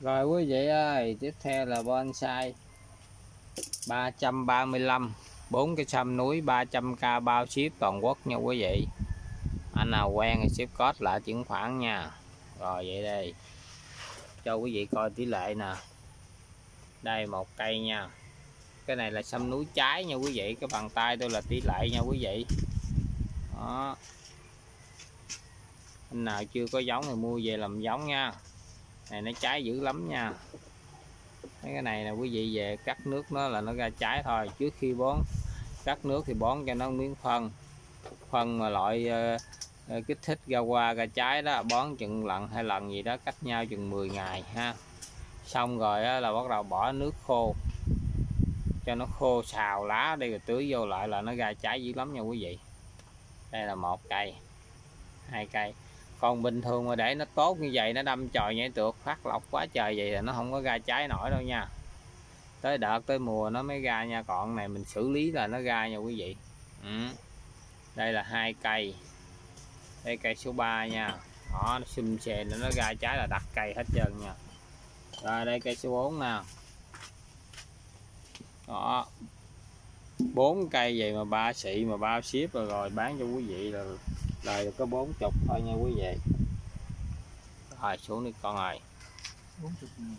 Rồi quý vị ơi, tiếp theo là bonsai. 335 bốn cái sâm núi 300k bao ship toàn quốc nha quý vị. Anh nào quen thì ship code lại chuyển khoản nha. Rồi vậy đây. Cho quý vị coi tỷ lệ nè. Đây một cây nha. Cái này là sâm núi trái nha quý vị. Cái bàn tay tôi là tỷ lệ nha quý vị. Đó. Anh nào chưa có giống thì mua về làm giống nha này nó trái dữ lắm nha. Mấy cái này là quý vị về cắt nước nó là nó ra trái thôi. Trước khi bón cắt nước thì bón cho nó miếng phân. Phân mà loại uh, kích thích ra qua ra trái đó bón chừng lần hai lần gì đó cách nhau chừng 10 ngày ha. Xong rồi đó là bắt đầu bỏ nước khô. Cho nó khô xào lá đi rồi tưới vô lại là nó ra trái dữ lắm nha quý vị. Đây là một cây hai cây còn bình thường mà để nó tốt như vậy nó đâm chồi nhảy tược phát lọc quá trời vậy là nó không có ra trái nổi đâu nha. Tới đợt tới mùa nó mới ra nha. Còn này mình xử lý là nó ra nha quý vị. Ừ. đây là hai cây. Đây cây số 3 nha. Đó nó xum xề nó ra trái là đặt cây hết trơn nha. Rồi đây cây số 4 nè. Đó. Bốn cây vậy mà ba xị mà bao ship rồi, rồi bán cho quý vị là được có bốn chục thôi nha quý vị. Rồi xuống đi con ơi. 40 ngàn